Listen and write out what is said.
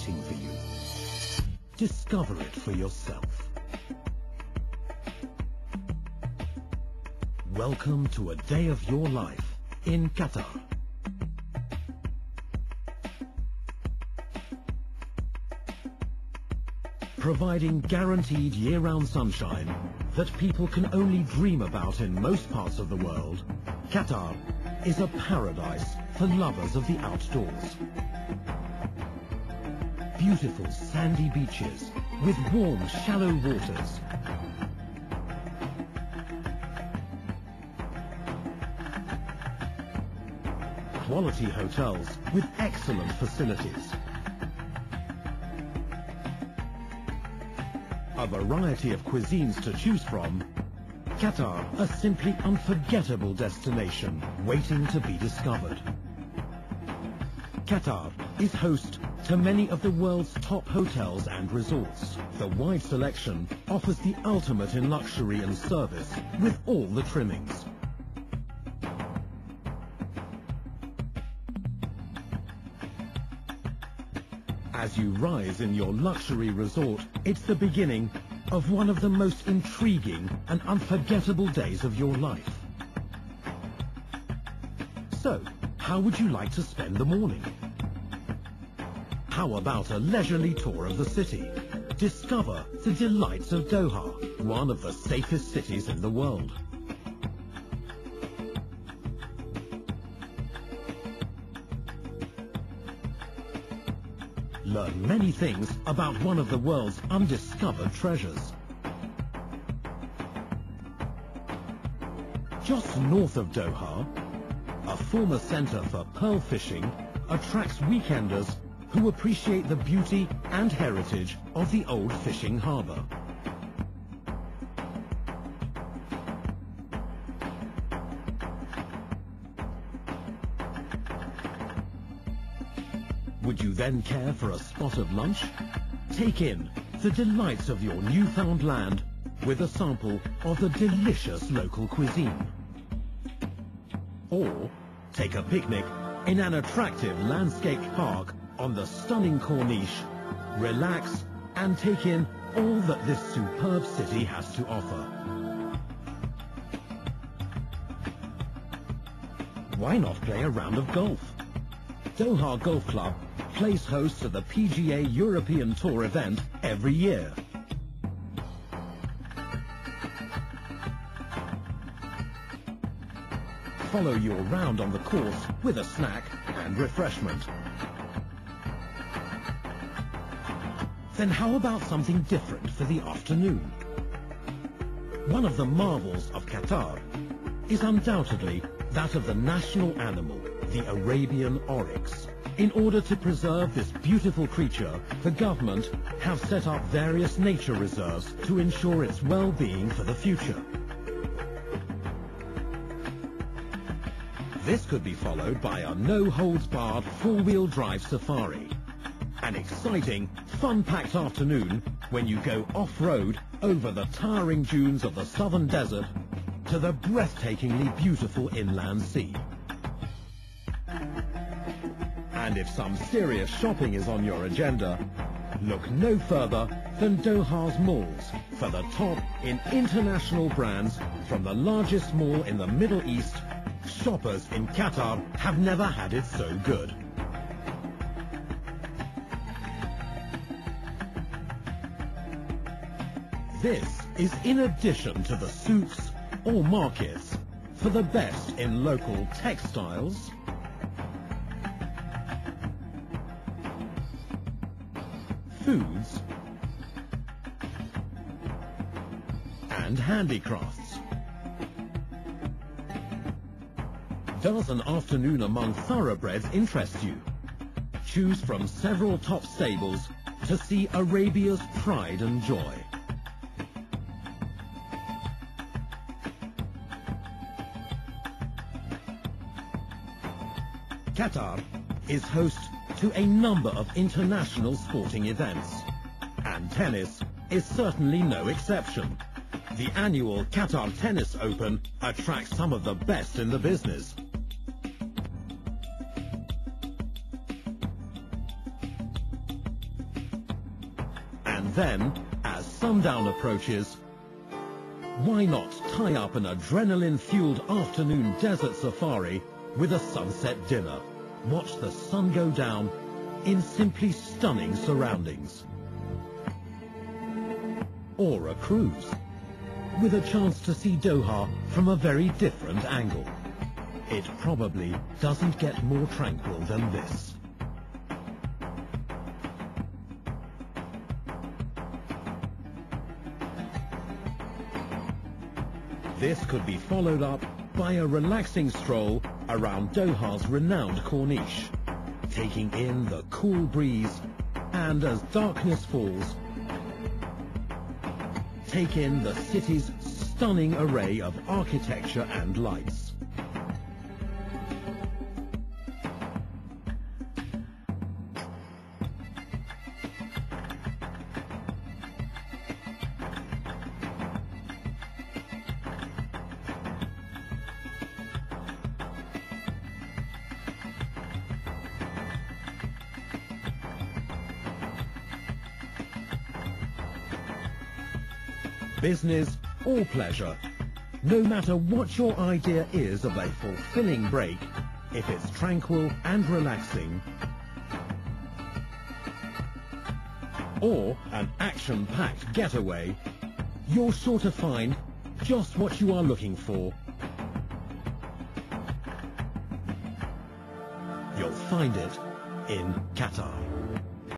waiting for you. Discover it for yourself. Welcome to a day of your life in Qatar. Providing guaranteed year-round sunshine that people can only dream about in most parts of the world, Qatar is a paradise for lovers of the outdoors. Beautiful sandy beaches with warm shallow waters quality hotels with excellent facilities. A variety of cuisines to choose from. Qatar, a simply unforgettable destination waiting to be discovered. Qatar is host to many of the world's top hotels and resorts. The wide selection offers the ultimate in luxury and service with all the trimmings. As you rise in your luxury resort, it's the beginning of one of the most intriguing and unforgettable days of your life. So, how would you like to spend the morning? How about a leisurely tour of the city? Discover the delights of Doha, one of the safest cities in the world. Learn many things about one of the world's undiscovered treasures. Just north of Doha, a former center for pearl fishing attracts weekenders who appreciate the beauty and heritage of the old fishing harbor. Would you then care for a spot of lunch? Take in the delights of your newfound land with a sample of the delicious local cuisine. Or take a picnic in an attractive landscaped park on the stunning Corniche, relax and take in all that this superb city has to offer. Why not play a round of golf? Doha Golf Club plays host to the PGA European Tour event every year. Follow your round on the course with a snack and refreshment. Then how about something different for the afternoon? One of the marvels of Qatar is undoubtedly that of the national animal, the Arabian oryx. In order to preserve this beautiful creature, the government have set up various nature reserves to ensure its well-being for the future. This could be followed by a no-holds-barred four-wheel drive safari. An exciting, fun-packed afternoon when you go off-road over the towering dunes of the southern desert to the breathtakingly beautiful inland sea. And if some serious shopping is on your agenda, look no further than Doha's malls for the top in international brands from the largest mall in the Middle East. Shoppers in Qatar have never had it so good. This is in addition to the souks or markets for the best in local textiles, foods, and handicrafts. Does an afternoon among thoroughbreds interest you? Choose from several top stables to see Arabia's pride and joy. Qatar is host to a number of international sporting events. And tennis is certainly no exception. The annual Qatar Tennis Open attracts some of the best in the business. And then, as sundown approaches, why not tie up an adrenaline-fueled afternoon desert safari with a sunset dinner? Watch the sun go down in simply stunning surroundings. Or a cruise, with a chance to see Doha from a very different angle. It probably doesn't get more tranquil than this. This could be followed up by a relaxing stroll around Doha's renowned Corniche, taking in the cool breeze and as darkness falls, take in the city's stunning array of architecture and lights. Business or pleasure. No matter what your idea is of a fulfilling break, if it's tranquil and relaxing, or an action-packed getaway, you're sure to find just what you are looking for. You'll find it in Qatar.